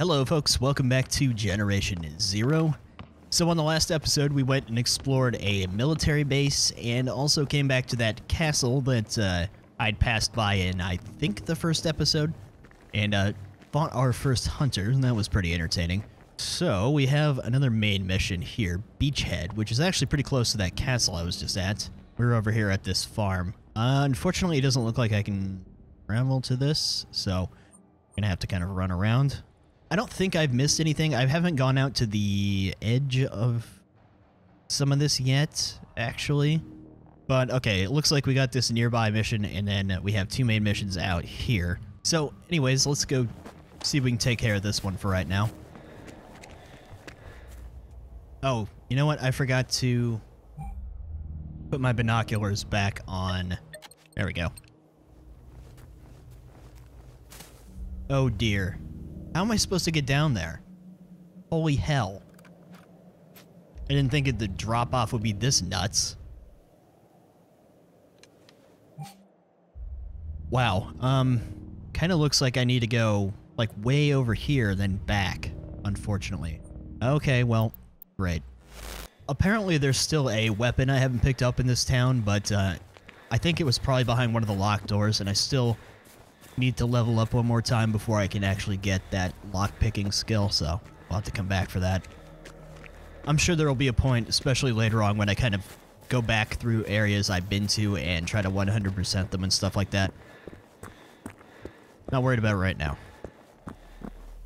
Hello, folks. Welcome back to Generation Zero. So, on the last episode, we went and explored a military base and also came back to that castle that uh, I'd passed by in, I think, the first episode, and uh, fought our first hunter, and that was pretty entertaining. So, we have another main mission here, Beachhead, which is actually pretty close to that castle I was just at. We're over here at this farm. Uh, unfortunately, it doesn't look like I can travel to this, so I'm gonna have to kind of run around. I don't think I've missed anything. I haven't gone out to the edge of some of this yet, actually. But okay, it looks like we got this nearby mission, and then we have two main missions out here. So anyways, let's go see if we can take care of this one for right now. Oh, you know what? I forgot to put my binoculars back on. There we go. Oh dear. How am I supposed to get down there? Holy hell. I didn't think the drop off would be this nuts. Wow. Um, kind of looks like I need to go like way over here then back, unfortunately. Okay, well, great. Apparently there's still a weapon I haven't picked up in this town, but uh, I think it was probably behind one of the locked doors, and I still need to level up one more time before I can actually get that lock-picking skill, so I'll have to come back for that. I'm sure there will be a point, especially later on, when I kind of go back through areas I've been to and try to 100% them and stuff like that. Not worried about it right now.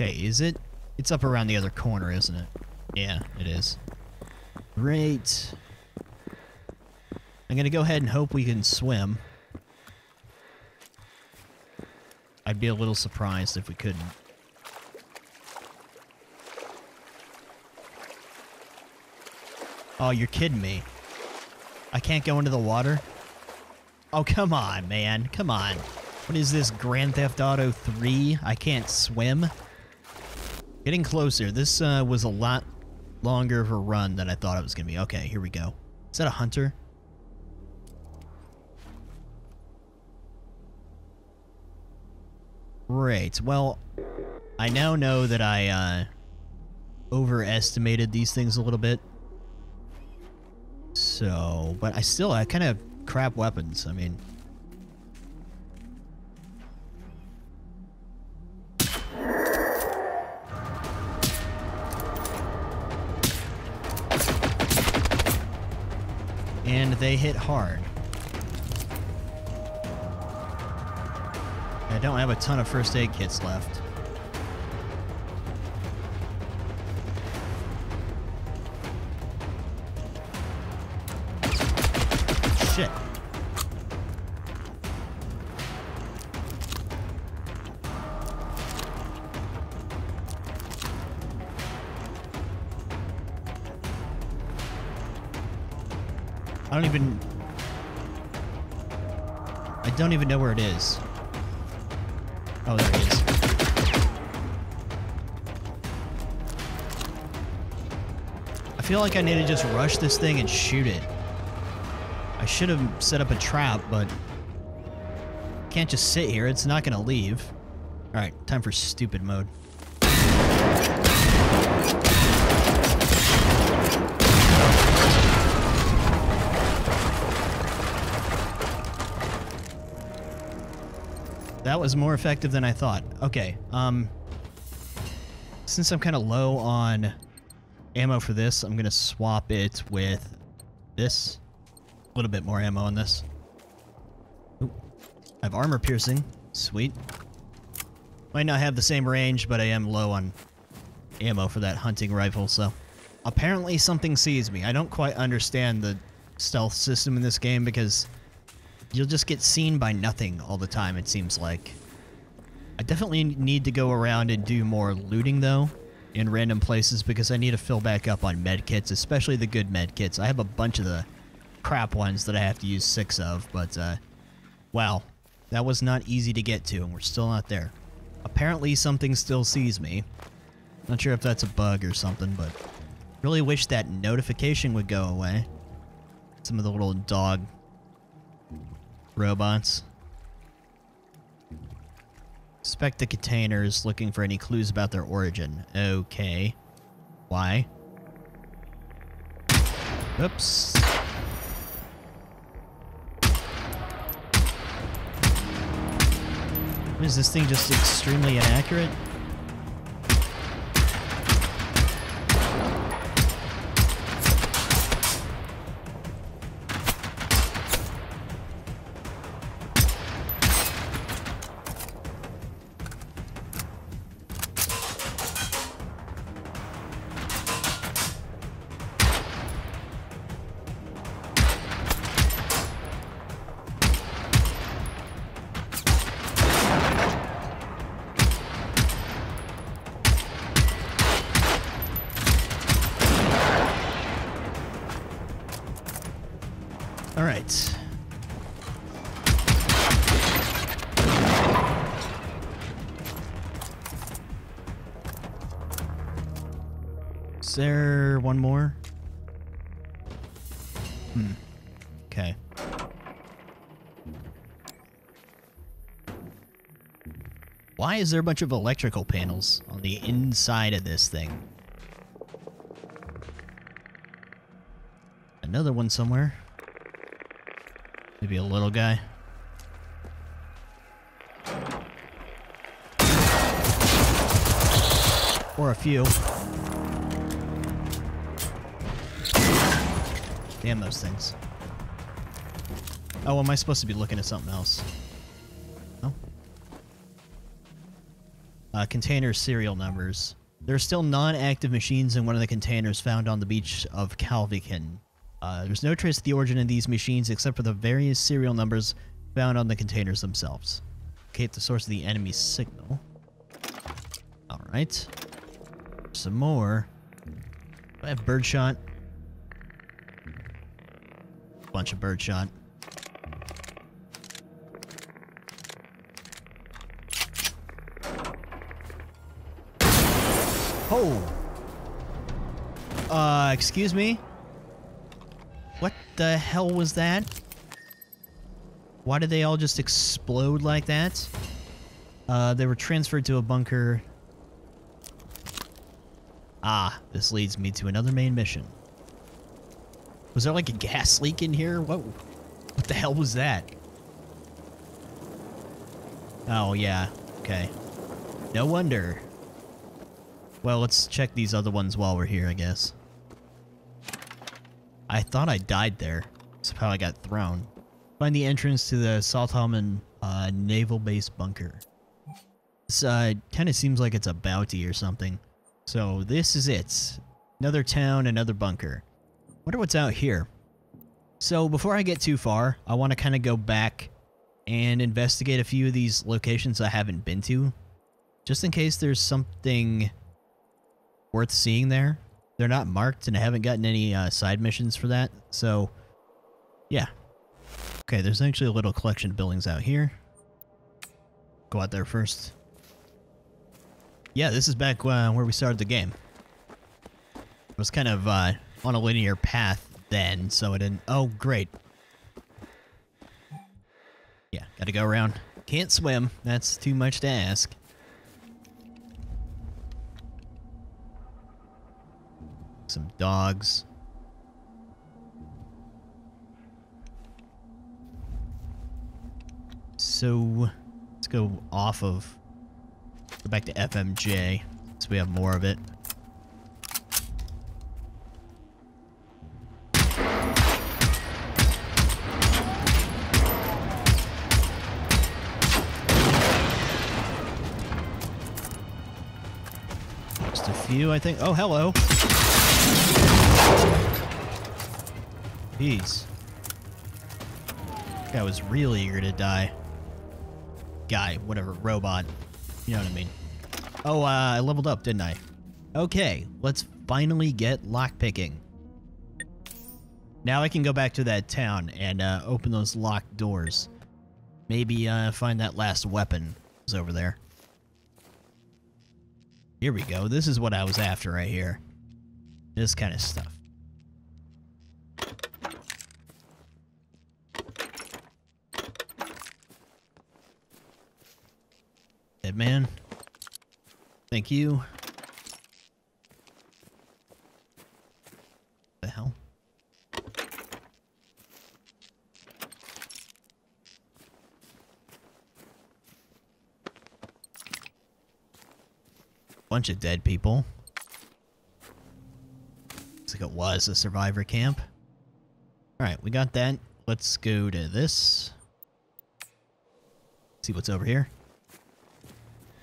Okay, is it? It's up around the other corner, isn't it? Yeah, it is. Great. I'm gonna go ahead and hope we can swim. I'd be a little surprised if we couldn't. Oh, you're kidding me. I can't go into the water? Oh, come on, man. Come on. What is this, Grand Theft Auto 3? I can't swim? Getting closer. This uh, was a lot longer of a run than I thought it was going to be. Okay, here we go. Is that a hunter? Great. Well, I now know that I uh, overestimated these things a little bit. So, but I still, I kind of crap weapons. I mean... And they hit hard. I don't have a ton of first aid kits left. Shit. I don't even... I don't even know where it is. Oh, there he is. I feel like I need to just rush this thing and shoot it. I should have set up a trap, but can't just sit here. It's not to leave. All right, time for stupid mode. That was more effective than I thought. Okay, um... Since I'm kind of low on ammo for this, I'm going to swap it with this. A little bit more ammo on this. Ooh. I have armor piercing. Sweet. Might not have the same range, but I am low on ammo for that hunting rifle, so... Apparently something sees me. I don't quite understand the stealth system in this game because you'll just get seen by nothing all the time, it seems like. I definitely need to go around and do more looting, though, in random places, because I need to fill back up on medkits, especially the good medkits. I have a bunch of the crap ones that I have to use six of, but, uh, wow. That was not easy to get to, and we're still not there. Apparently something still sees me. Not sure if that's a bug or something, but really wish that notification would go away. Some of the little dog robots. Inspect the containers, looking for any clues about their origin. Okay. Why? Oops. Is this thing just extremely inaccurate? All right. Is there one more? Hmm. Okay. Why is there a bunch of electrical panels on the inside of this thing? Another one somewhere. Maybe a little guy. Or a few. Damn those things. Oh, am I supposed to be looking at something else? No? Uh, container serial numbers. There are still non-active machines in one of the containers found on the beach of Calvican. Uh, there's no trace of the origin of these machines except for the various serial numbers found on the containers themselves. Locate the source of the enemy's signal. Alright. Some more. I have birdshot. Bunch of birdshot. Oh! Uh, excuse me? The hell was that? Why did they all just explode like that? Uh, they were transferred to a bunker. Ah, this leads me to another main mission. Was there like a gas leak in here? What, what the hell was that? Oh, yeah. Okay. No wonder. Well, let's check these other ones while we're here, I guess. I thought I died there. That's how I got thrown. Find the entrance to the Saltholm uh, naval base bunker. This uh, kind of seems like it's a bounty or something. So this is it. Another town, another bunker. Wonder what's out here. So before I get too far, I want to kind of go back and investigate a few of these locations I haven't been to. Just in case there's something worth seeing there. They're not marked and I haven't gotten any uh, side missions for that. So, yeah. Okay, there's actually a little collection of buildings out here. Go out there first. Yeah, this is back uh, where we started the game. It was kind of uh, on a linear path then, so it didn't... Oh, great. Yeah, gotta go around. Can't swim. That's too much to ask. Some dogs. So, let's go off of... Go back to FMJ, so we have more of it. Just a few, I think. Oh, hello. Jeez. Guy was really eager to die. Guy, whatever, robot. You know what I mean. Oh, uh, I leveled up, didn't I? Okay, let's finally get lockpicking. Now I can go back to that town and uh, open those locked doors. Maybe uh, find that last weapon was over there. Here we go. This is what I was after right here. This kind of stuff. Man. Thank you. The hell? Bunch of dead people. Looks like it was a survivor camp. Alright, we got that. Let's go to this. See what's over here.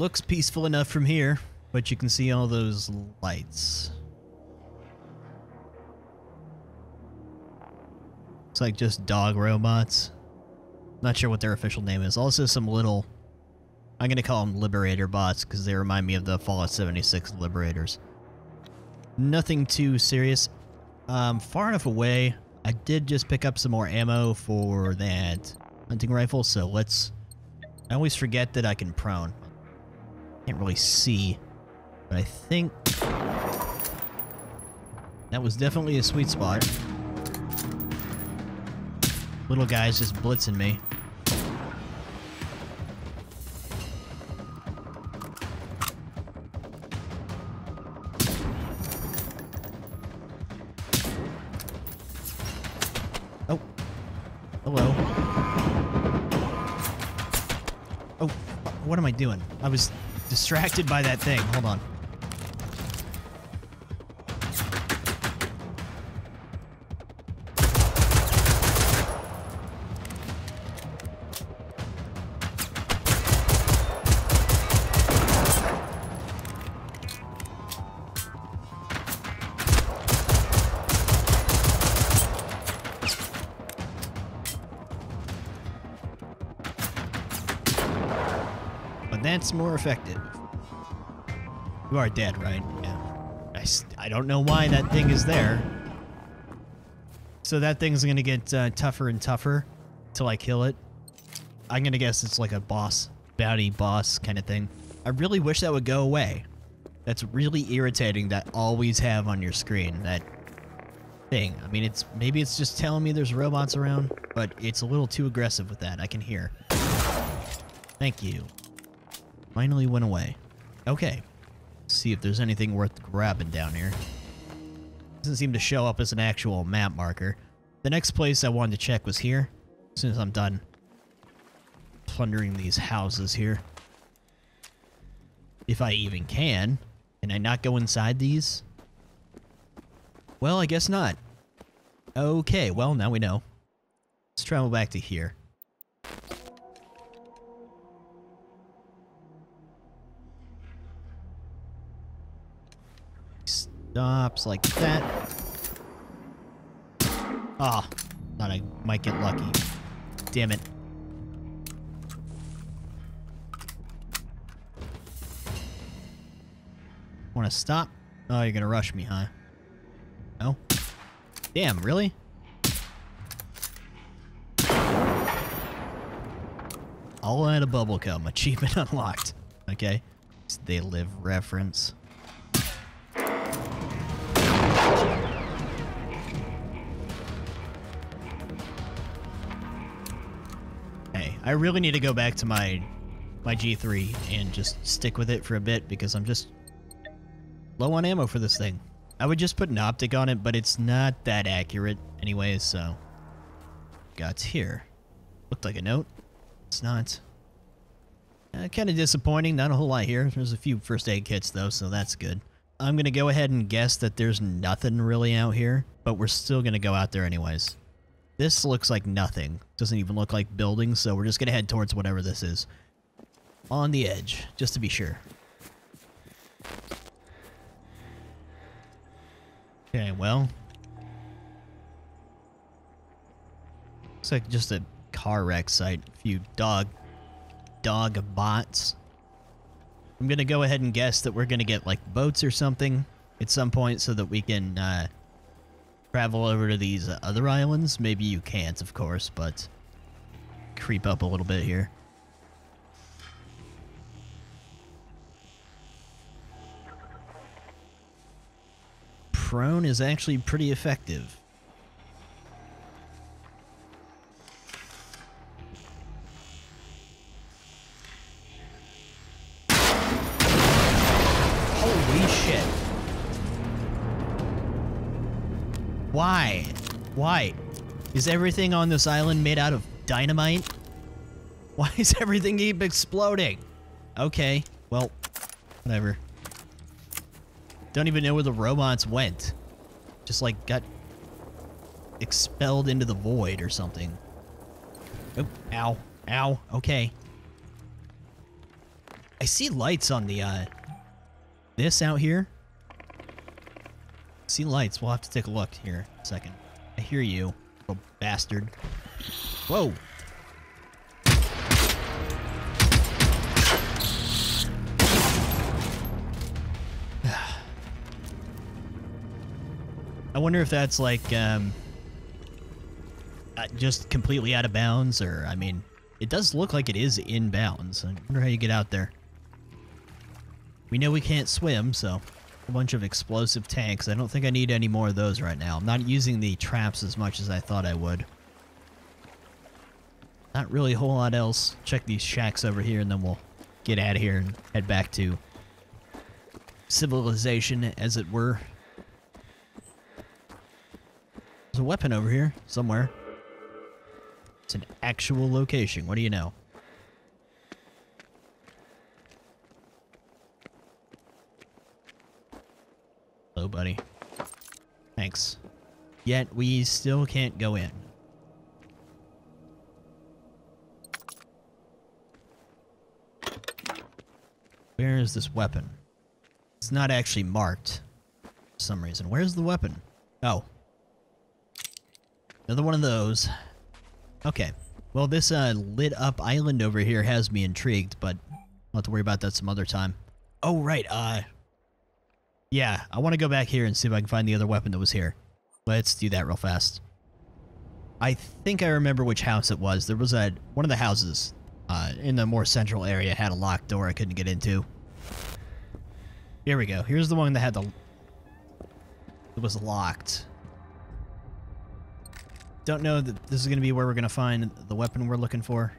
Looks peaceful enough from here, but you can see all those lights. It's like just dog robots. Not sure what their official name is. Also some little... I'm going to call them Liberator bots because they remind me of the Fallout 76 Liberators. Nothing too serious. Um, far enough away, I did just pick up some more ammo for that hunting rifle, so let's... I always forget that I can prone. Can't really see, but I think... That was definitely a sweet spot. Little guy's just blitzing me. Oh. Hello. Oh, what am I doing? I was distracted by that thing. Hold on. That's more effective. You are dead, right? Yeah. I, I don't know why that thing is there. So that thing's gonna get uh, tougher and tougher till I kill it. I'm gonna guess it's like a boss, bounty boss kind of thing. I really wish that would go away. That's really irritating that always have on your screen, that thing. I mean, it's maybe it's just telling me there's robots around, but it's a little too aggressive with that. I can hear. Thank you. Finally went away. Okay. Let's see if there's anything worth grabbing down here. Doesn't seem to show up as an actual map marker. The next place I wanted to check was here. As soon as I'm done plundering these houses here. If I even can. Can I not go inside these? Well, I guess not. Okay, well, now we know. Let's travel back to here. Stops like that. Ah, thought I might get lucky. Damn it. Want to stop? Oh, you're gonna rush me, huh? No? Damn, really? All out of bubblegum. Achievement unlocked. Okay. They live reference. I really need to go back to my my G3 and just stick with it for a bit because I'm just low on ammo for this thing. I would just put an optic on it, but it's not that accurate anyways, so. Got here. Looked like a note. It's not. Uh, kind of disappointing, not a whole lot here. There's a few first aid kits though, so that's good. I'm gonna go ahead and guess that there's nothing really out here, but we're still gonna go out there anyways. This looks like nothing. Doesn't even look like buildings, so we're just gonna head towards whatever this is. On the edge, just to be sure. Okay, well. Looks like just a car wreck site. A few dog dog bots. I'm gonna go ahead and guess that we're gonna get like boats or something at some point so that we can uh, travel over to these uh, other islands. Maybe you can't, of course, but creep up a little bit here. Prone is actually pretty effective. Why? Is everything on this island made out of dynamite? Why is everything keep exploding? Okay, well, whatever. Don't even know where the robots went. Just like got expelled into the void or something. Oh, ow, ow, okay. I see lights on the, uh, this out here. See lights, we'll have to take a look here a second. Hear you, little bastard. Whoa. I wonder if that's like, um, uh, just completely out of bounds, or, I mean, it does look like it is in bounds. I wonder how you get out there. We know we can't swim, so a bunch of explosive tanks. I don't think I need any more of those right now. I'm not using the traps as much as I thought I would. Not really a whole lot else. Check these shacks over here, and then we'll get out of here and head back to civilization, as it were. There's a weapon over here, somewhere. It's an actual location. What do you know? Buddy. Thanks. Yet we still can't go in. Where is this weapon? It's not actually marked for some reason. Where's the weapon? Oh. Another one of those. Okay. Well, this uh, lit up island over here has me intrigued, but I'll have to worry about that some other time. Oh, right. Uh, yeah, I want to go back here and see if I can find the other weapon that was here. Let's do that real fast. I think I remember which house it was. There was a one of the houses uh, in the more central area had a locked door I couldn't get into. Here we go. Here's the one that had the... It was locked. Don't know that this is going to be where we're going to find the weapon we're looking for.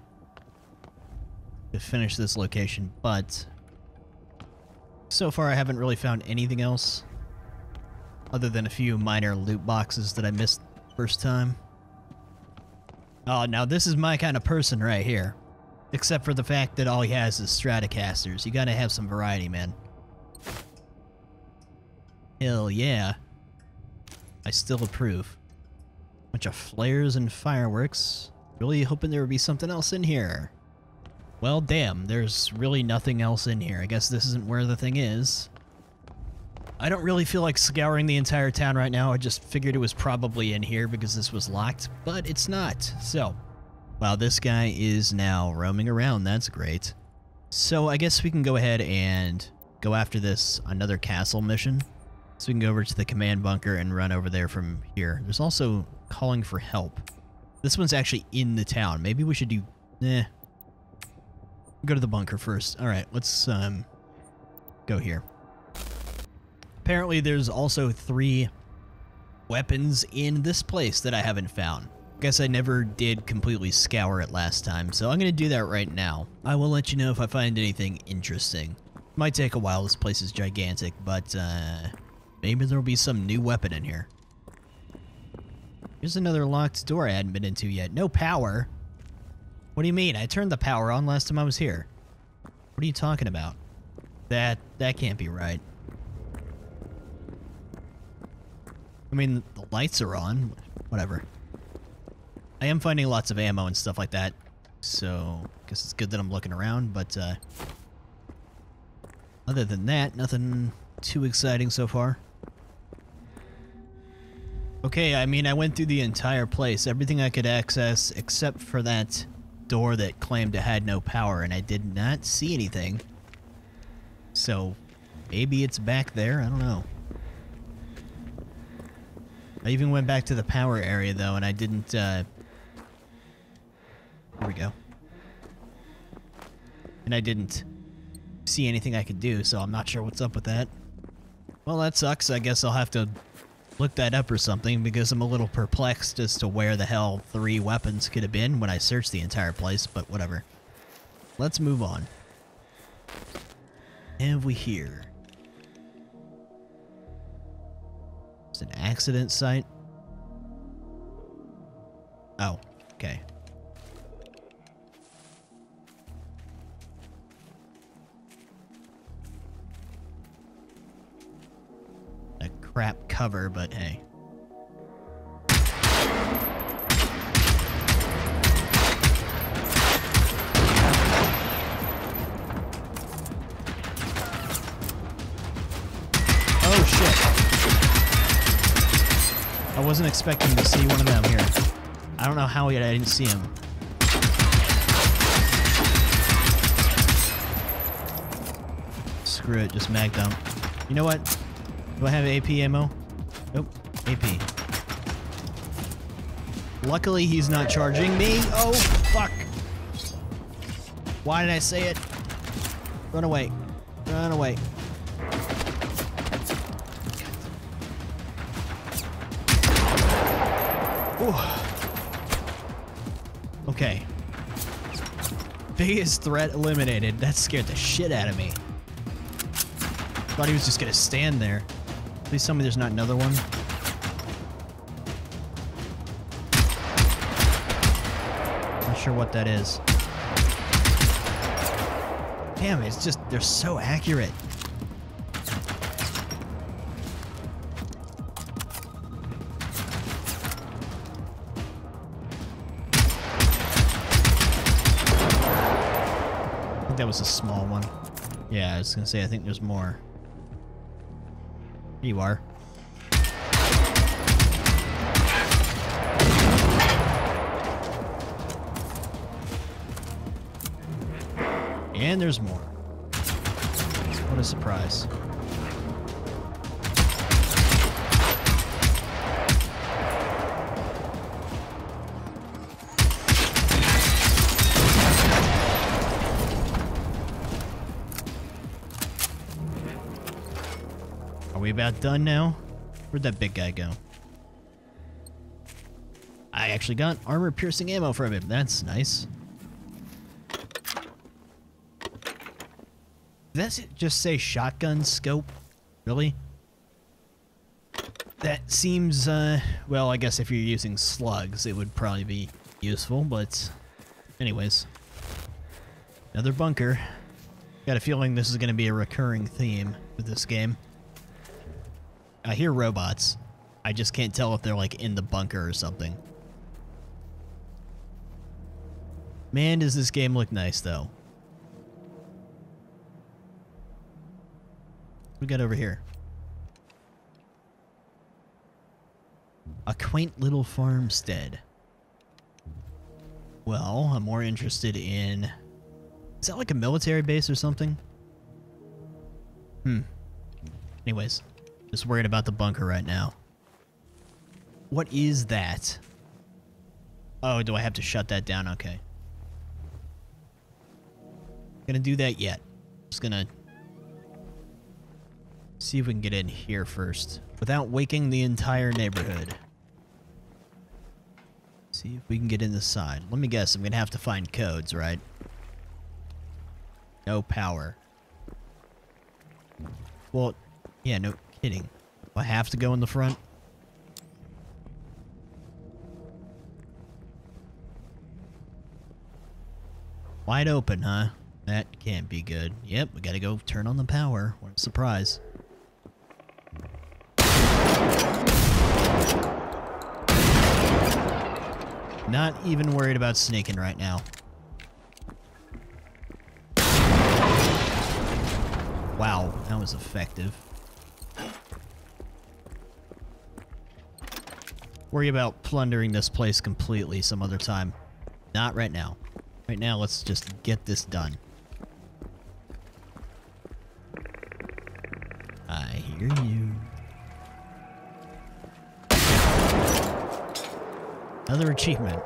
To finish this location, but... So far I haven't really found anything else. Other than a few minor loot boxes that I missed first time. Oh, now this is my kind of person right here. Except for the fact that all he has is Stratocasters. You gotta have some variety, man. Hell yeah. I still approve. Bunch of flares and fireworks. Really hoping there would be something else in here. Well, damn, there's really nothing else in here. I guess this isn't where the thing is. I don't really feel like scouring the entire town right now. I just figured it was probably in here because this was locked, but it's not. So, wow, this guy is now roaming around. That's great. So I guess we can go ahead and go after this another castle mission. So we can go over to the command bunker and run over there from here. There's also calling for help. This one's actually in the town. Maybe we should do... Eh. Go to the bunker first. Alright, let's um, go here. Apparently there's also three weapons in this place that I haven't found. Guess I never did completely scour it last time, so I'm to do that right now. I will let you know if I find anything interesting. Might take a while, this place is gigantic, but uh, maybe there'll be some new weapon in here. Here's another locked door I hadn't been into yet. No power. What do you mean? I turned the power on last time I was here. What are you talking about? That, that can't be right. I mean, the lights are on. Whatever. I am finding lots of ammo and stuff like that. So, I guess it's good that I'm looking around, but, uh... Other than that, nothing too exciting so far. Okay, I mean, I went through the entire place. Everything I could access except for that door that claimed it had no power, and I did not see anything. So, maybe it's back there? I don't know. I even went back to the power area, though, and I didn't, uh... Here we go. And I didn't see anything I could do, so I'm not sure what's up with that. Well, that sucks. I guess I'll have to look that up or something because I'm a little perplexed as to where the hell three weapons could have been when I searched the entire place, but whatever. Let's move on. And we here. It's an accident site. Oh, okay. Crap cover, but hey. Oh shit. I wasn't expecting to see one of them here. I don't know how yet I didn't see him. Screw it, just mag dump. You know what? Do I have AP ammo? Nope. AP. Luckily, he's not charging me. Oh, fuck. Why did I say it? Run away. Run away. Ooh. Okay. Biggest threat eliminated. That scared the shit out of me. Thought he was just gonna stand there. Please tell me there's not another one. Not sure what that is. Damn, it's just, they're so accurate. I think that was a small one. Yeah, I was gonna say, I think there's more. You are. And there's more. What a surprise. About done now? Where'd that big guy go? I actually got armor piercing ammo from him. That's nice. Does it just say shotgun scope? Really? That seems, uh, well, I guess if you're using slugs, it would probably be useful, but anyways. Another bunker. Got a feeling this is going to be a recurring theme with this game. I hear robots. I just can't tell if they're like in the bunker or something. Man, does this game look nice though. We got over here? A quaint little farmstead. Well, I'm more interested in... Is that like a military base or something? Hmm. Anyways, just worried about the bunker right now. What is that? Oh, do I have to shut that down? Okay. Gonna do that yet. Just gonna see if we can get in here first without waking the entire neighborhood. See if we can get in the side. Let me guess, I'm gonna have to find codes, right? No power. Well, yeah, no kidding. Do I have to go in the front? Wide open, huh? That can't be good. Yep, we gotta go turn on the power. What a surprise. Not even worried about sneaking right now. Wow, that was effective. Worry about plundering this place completely some other time. Not right now. Right now, let's just get this done. I hear you. Another achievement.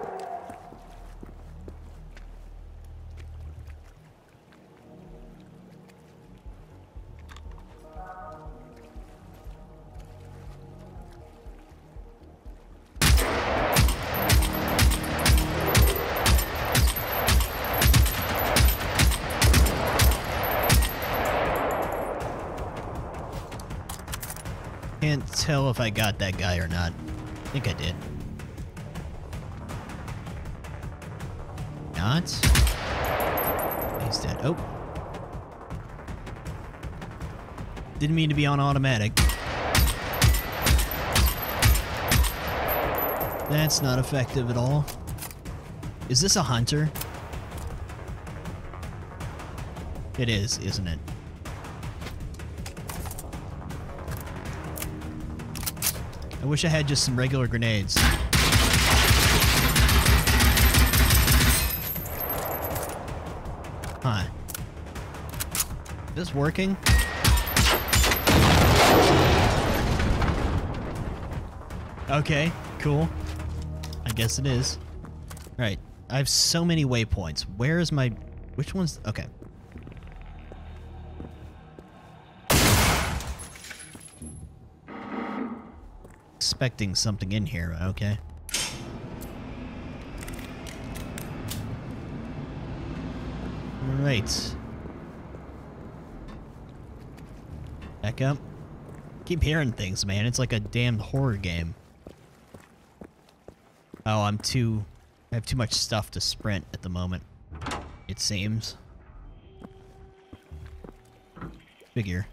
Tell if I got that guy or not. I think I did. not. He's dead. Oh. Didn't mean to be on automatic. That's not effective at all. Is this a hunter? It is, isn't it? I wish I had just some regular grenades. Huh. Is this working? Okay, cool. I guess it is. Alright, I have so many waypoints. Where is my... Which one's... Okay. Expecting something in here, okay. Right. Back up. Keep hearing things, man. It's like a damn horror game. Oh, I'm too... I have too much stuff to sprint at the moment. It seems. Figure.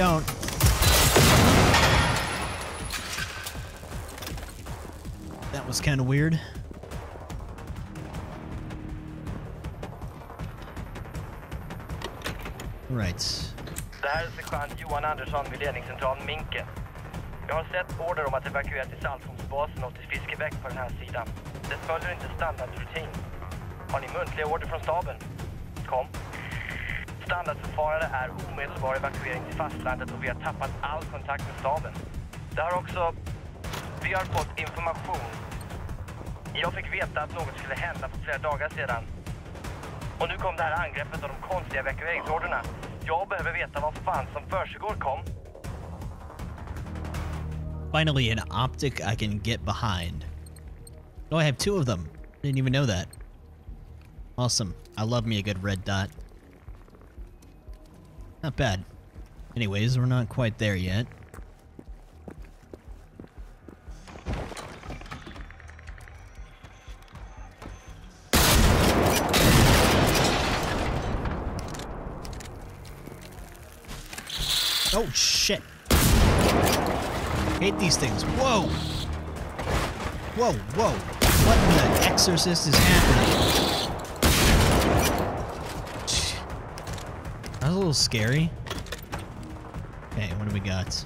Don't. That was kind of weird. Right. Det här är Johan Andersson vid. Jag har sett order om att evakuera till Saltholmsbasen och till Fiskebäck på den här sidan. Det följer inte standardrutin. Har ni muntliga order från staben? Kom. Standardförfarande är omedelbar evakuering till fastlandet och vi har tappat all kontakt med staben. Det har också... Vi har fått information. Jag fick veta att något skulle hända för flera dagar sedan. Och nu kom det här angreppet och de konstiga evakueringsorderna. Jag behöver veta vad fan som försiggår, kom. Finally, an optic I can get behind. Oh, I have two of them. Didn't even know that. Awesome. I love me a good red dot. Not bad. Anyways, we're not quite there yet. Oh, shit. Hate these things. Whoa! Whoa, whoa. What in the exorcist is happening? Was a little scary. Okay, what do we got?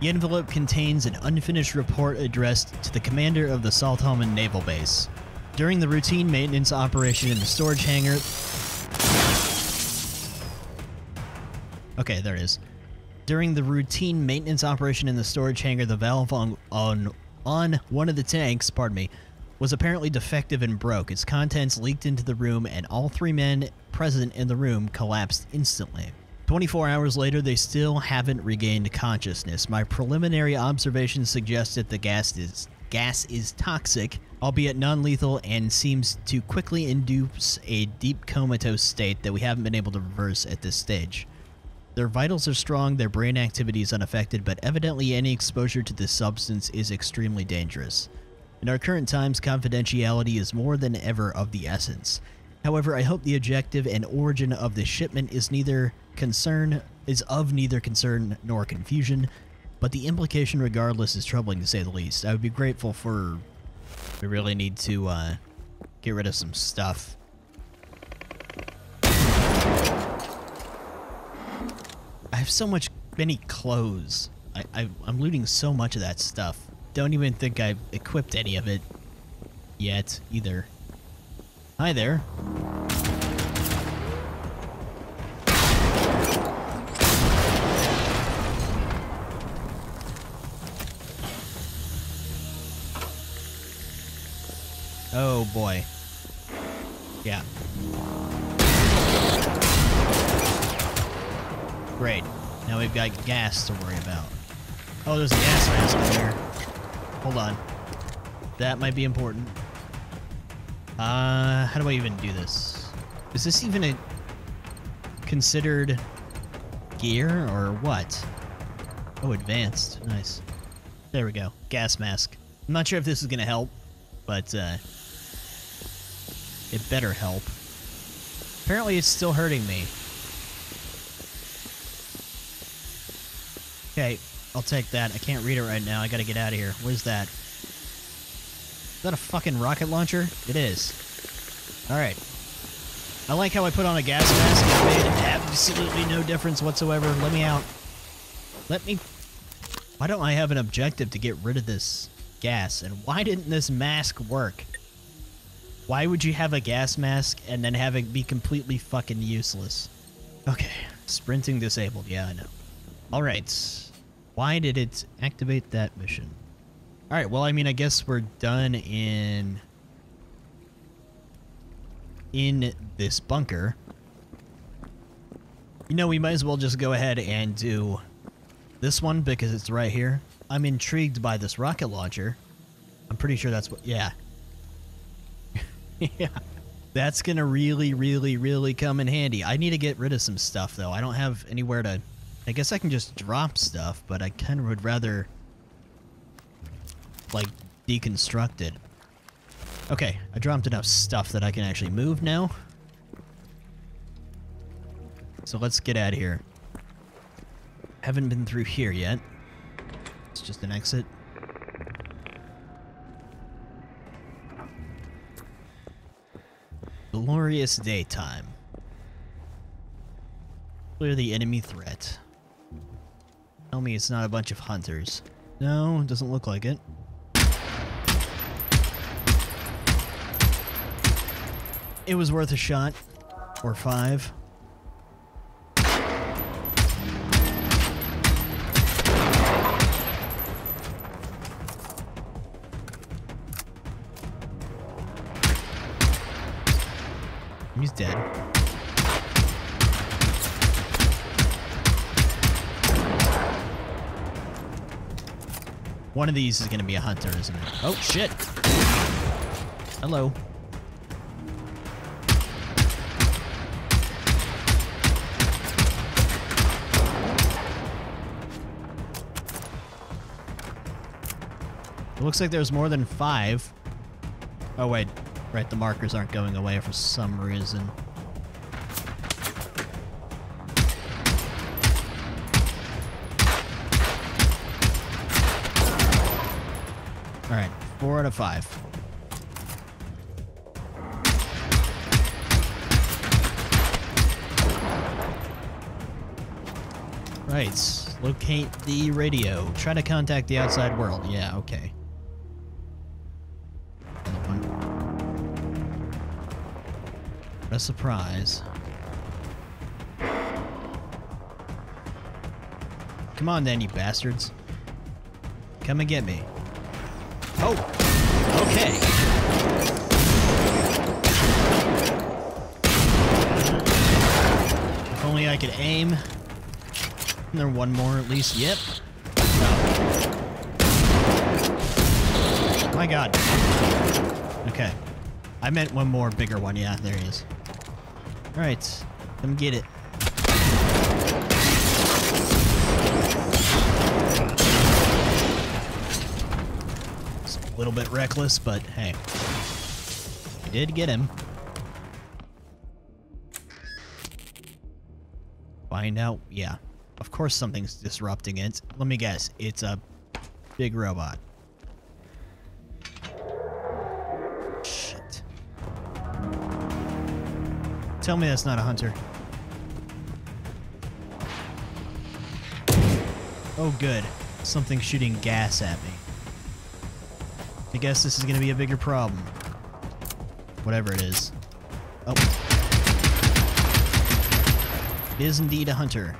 The envelope contains an unfinished report addressed to the commander of the Saltholmen Naval Base. During the routine maintenance operation in the storage hangar... Okay, there it is. During the routine maintenance operation in the storage hangar, the valve on, on, on one of the tanks, pardon me, was apparently defective and broke. Its contents leaked into the room, and all three men present in the room collapsed instantly. 24 hours later, they still haven't regained consciousness. My preliminary observations suggest that the gas is gas is toxic, albeit non-lethal, and seems to quickly induce a deep comatose state that we haven't been able to reverse at this stage. Their vitals are strong, their brain activity is unaffected, but evidently any exposure to this substance is extremely dangerous. In our current times, confidentiality is more than ever of the essence. However, I hope the objective and origin of this shipment is neither concern is of neither concern nor confusion, but the implication regardless is troubling to say the least. I would be grateful for we really need to uh, get rid of some stuff. I have so much many clothes. I, I I'm looting so much of that stuff. Don't even think I've equipped any of it yet either. Hi there. Oh boy. Yeah. Great. Now we've got gas to worry about. Oh, there's a gas mask in here. Hold on. That might be important. Uh, how do I even do this? Is this even a considered gear or what? Oh, advanced. Nice. There we go. Gas mask. I'm not sure if this is going to help, but uh, it better help. Apparently it's still hurting me. Okay, I'll take that. I can't read it right now. I gotta get out of here. What is that? Is that a fucking rocket launcher? It is. Alright. I like how I put on a gas mask. It made absolutely no difference whatsoever. Let me out. Let me... Why don't I have an objective to get rid of this gas? And why didn't this mask work? Why would you have a gas mask and then have it be completely fucking useless? Okay. Sprinting disabled. Yeah, I know. Alright. Why did it activate that mission? Alright, well, I mean, I guess we're done in... in this bunker. You know, we might as well just go ahead and do this one because it's right here. I'm intrigued by this rocket launcher. I'm pretty sure that's what... Yeah. yeah. That's gonna really, really, really come in handy. I need to get rid of some stuff, though. I don't have anywhere to I guess I can just drop stuff, but I kind of would rather, like, deconstruct it. Okay, I dropped enough stuff that I can actually move now. So let's get out of here. Haven't been through here yet. It's just an exit. Glorious daytime. Clear the enemy threat. Tell me it's not a bunch of hunters. No, it doesn't look like it. It was worth a shot. Or five. One of these is going to be a hunter, isn't it? Oh, shit. Hello. It looks like there's more than five. Oh, wait. Right, the markers aren't going away for some reason. Alright, four out of five. Right, locate the radio. Try to contact the outside world. Yeah, okay. What a surprise. Come on then, you bastards. Come and get me. Oh, okay. If only I could aim. There one more at least. Yep. Oh. My god. Okay. I meant one more bigger one. Yeah, there he is. Alright. Come get it. Little bit reckless, but hey. I did get him. Find out. Yeah. Of course something's disrupting it. Let me guess. It's a big robot. Shit. Tell me that's not a hunter. Oh, good. Something shooting gas at me. I guess this is going to be a bigger problem. Whatever it is. Oh. It is indeed a hunter.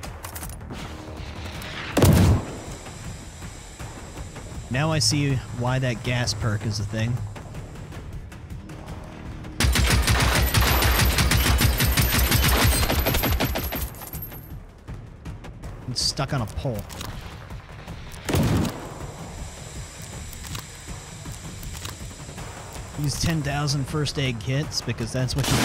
Now I see why that gas perk is a thing. It's stuck on a pole. Use 10,000 first aid kits because that's what you do.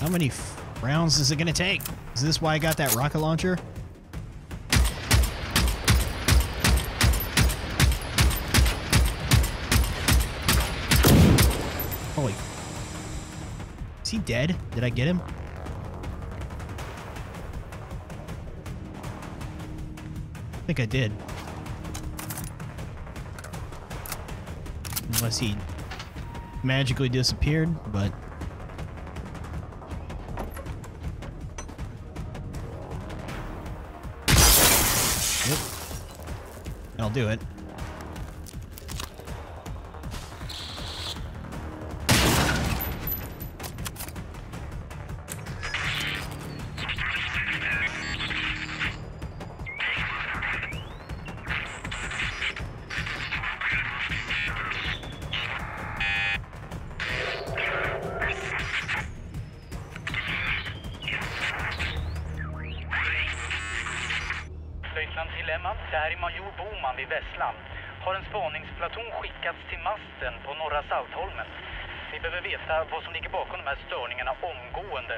How many rounds is it going to take? Is this why I got that rocket launcher? Holy. Is he dead? Did I get him? Think I did. Unless he magically disappeared, but... Yep. I'll do it. Veta vad som ligger bakom de här störningarna omgående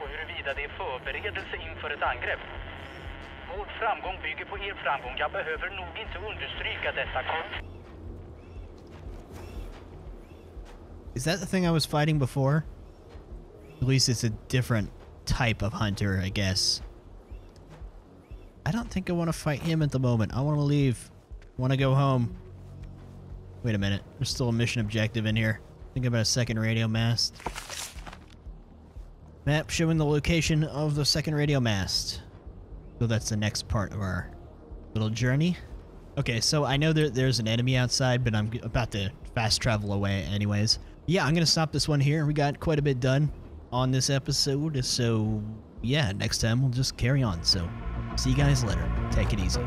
och huruvida det är förberedelse inför ett angrepp. Vår framgång bygger på er framgång. Jag behöver nog inte understryka detta. Is that the thing I was fighting before? At least it's a different type of hunter, I guess. I don't think I want to fight him at the moment. I want to leave. I want to go home. Wait a minute. There's still a mission objective in here. Think about a second radio mast. Map showing the location of the second radio mast. So that's the next part of our little journey. Okay, so I know there, there's an enemy outside, but I'm about to fast travel away anyways. Yeah, I'm going to stop this one here. We got quite a bit done on this episode, so yeah, next time we'll just carry on. So see you guys later. Take it easy.